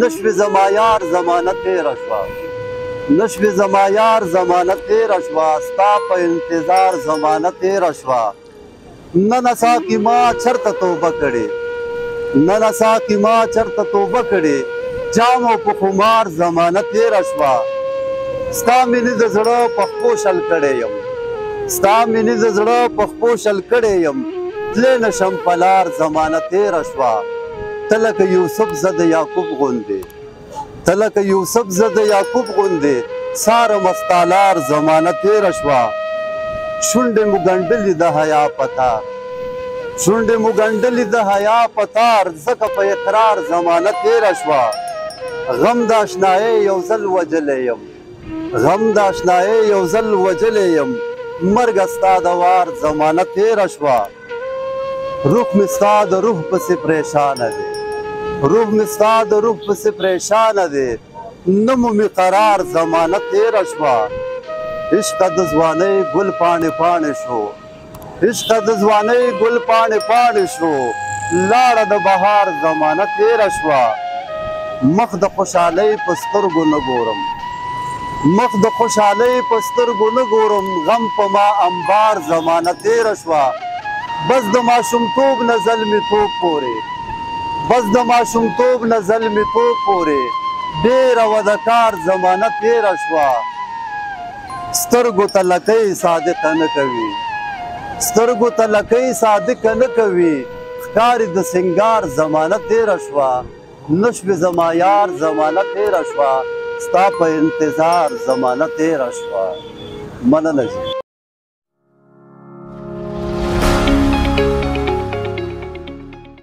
نه شوې زما یار زمانه تېره شوه نه شوې زما یار زمانه تېره شوه ستا په انتظار زمانه تېره شوه نه نه ساقي ما چرته توبه کړې نه نه ساقي ما چرته توبه کړې جام او په خمار زمانه تېره شوه ستا مینې د زړه په خپو شل کړی یم ستا مینې د زړه په خپو شل کړی یم تللی نشم په لار زمانه تېره شوه ته لکه یوسف زه د یعقوب غوندې ته لکه یوسف زه د یعقوب غوندې څارم ستا لار زمانه تېره شوه شونډې مو ګنډلي د حیا په تار شونډې مو ګنډلي د حیا په تار ځکه په اقرار زمانه تېره شوه غم د اشنایۍ یو ځل وجلی یم غم د اشنايۍ يو ځل وژلی يم مرګه ستا د وار زمانه تېره شوه روح مې ستا د روح پسې پرېشانه دی روح مې ستا د روح پسې پرېشانه دی نه مومي قرار زمانه تېره شوه عشقه د ځوانۍ ګل پاڼې پاڼې شو عشق د ځوانۍ ګل پاڼې پاڼې شو لاړه د بهار زمانه تېره شوه مخ د خوشحالۍ په سترګو نه ګورم مخ د خوشحالۍ په سترګو نه ګورم غم په ما انبار زمانه تېره شوه بس د ماشومتوب نه زلمیتوب پورې بس د ماشومتوب نه زلمیتوب پورې ډېره وه د کار زمانه تېره شوه سترګو ته لکۍ صادقه نه کوي سترګو ته لکۍ صادقه نه کوي ښکاري د سنګار زمانه تېره شوه نه شوې زما يار زمانه تېره شوه ستا په انتظار زمانه تېره شوه مننه جي.